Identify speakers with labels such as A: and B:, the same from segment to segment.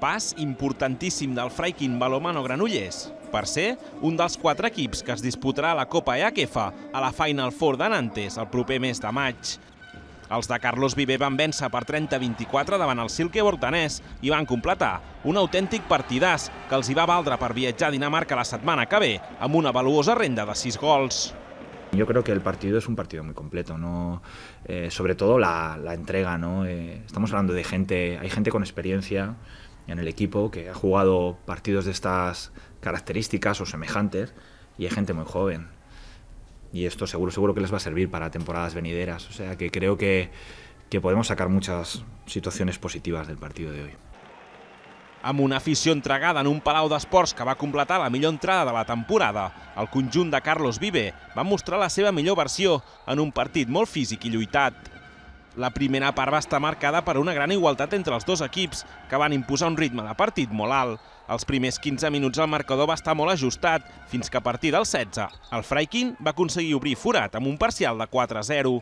A: Pas importantíssim del Freikin Balomano Granollers per ser un dels quatre equips que es disputarà la Copa EHF a la Final Four de Nantes el proper mes de maig. Els de Carlos Viver van vèncer per 30-24 davant el Silkeborg danès i van completar un autèntic partidàs que els hi va valdre per viatjar a Dinamarca la setmana que ve amb una valuosa renda de 6 gols.
B: Yo creo que el partido es un partido muy completo, ¿no? Eh, sobre todo la, la entrega. ¿no? Eh, estamos hablando de gente, hay gente con experiencia en el equipo que ha jugado partidos de estas características o semejantes y hay gente muy joven. Y esto seguro, seguro que les va a servir para temporadas venideras. O sea que creo que, que podemos sacar muchas situaciones positivas del partido de hoy.
A: Amb una afició entregada en un palau d'esports que va completar la millor entrada de la temporada, el conjunt de Carlos Vive va mostrar la seva millor versió en un partit molt físic i lluitat. La primera part va estar marcada per una gran igualtat entre els dos equips, que van imposar un ritme de partit molt alt. Els primers 15 minuts el marcador va estar molt ajustat, fins que a partir del 16, el Freikin va aconseguir obrir forat amb un parcial de 4-0.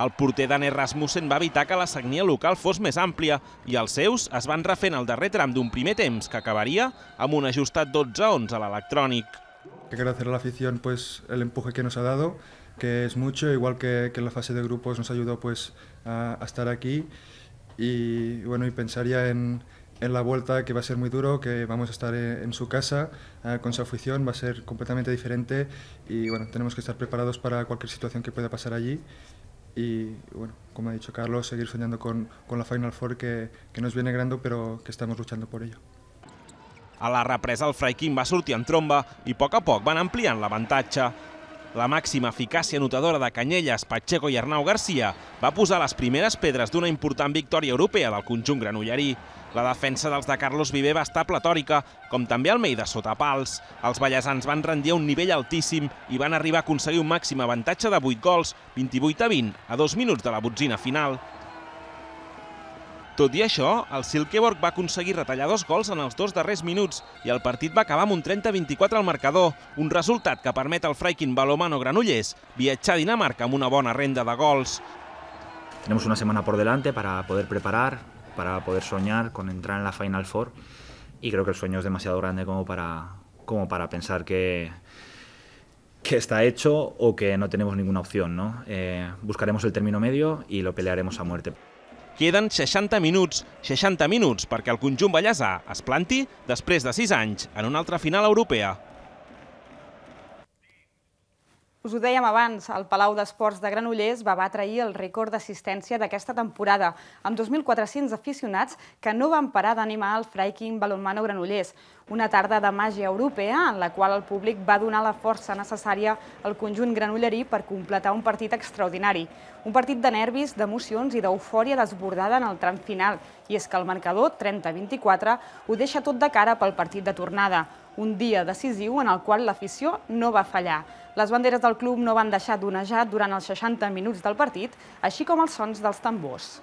A: El porter danès Rasmussen va evitar que la sagnia local fos més àmplia i els seus es van refer en el darrer tram d'un primer temps que acabaria amb un ajustat 12-11 a l'electrònic.
C: Agradecer a la afición pues, el empuje que nos ha dado, que es mucho, igual que, que la fase de grupos nos ayudó pues, a, estar aquí y, bueno, y pensaría en, en la vuelta que va a ser muy duro, que vamos a estar en, su casa uh, con su afición, va a ser completamente diferente y bueno, tenemos que estar preparados para cualquier situación que pueda pasar allí y bueno, como ha dicho Carlos, seguir soñando con, con la Final Four que, que no es viene grande pero que estamos luchando por ello.
A: A la represa el va sortir en tromba i a poc a poc van ampliant l'avantatge. La màxima eficàcia notadora de Canyelles, Pacheco i Arnau Garcia va posar les primeres pedres d'una important victòria europea del conjunt granollerí. La defensa dels de Carlos Viver va estar platòrica, com també Almeida sota pals. Els ballesans van rendir a un nivell altíssim i van arribar a aconseguir un màxim avantatge de 8 gols, 28 a 20, a dos minuts de la botzina final. Tot i això, el Silkeborg va aconseguir retallar dos gols en els dos darrers minuts i el partit va acabar amb un 30-24 al marcador, un resultat que permet al Freikin Balomano Granollers viatjar a Dinamarca amb una bona renda de gols.
B: Tenemos una semana por delante para poder preparar, para poder soñar con entrar en la Final Four y creo que el sueño es demasiado grande como para, como para pensar que, que está hecho o que no tenemos ninguna opción. ¿no? Eh, buscaremos el término medio y lo pelearemos a muerte.
A: Queden 60 minuts, 60 minuts perquè el conjunt ballesà es planti després de 6 anys en una altra final europea.
D: Us ho dèiem abans, el Palau d'Esports de Granollers va batre ahir el rècord d'assistència d'aquesta temporada, amb 2.400 aficionats que no van parar d'animar el Freiking Balonmano Granollers, una tarda de màgia europea en la qual el públic va donar la força necessària al conjunt granollerí per completar un partit extraordinari. Un partit de nervis, d'emocions i d'eufòria desbordada en el tram final, i és que el marcador 30-24 ho deixa tot de cara pel partit de tornada, un dia decisiu en el qual l'afició no va fallar. Les banderes del club no van deixar d'onejar durant els 60 minuts del partit, així com els sons dels tambors.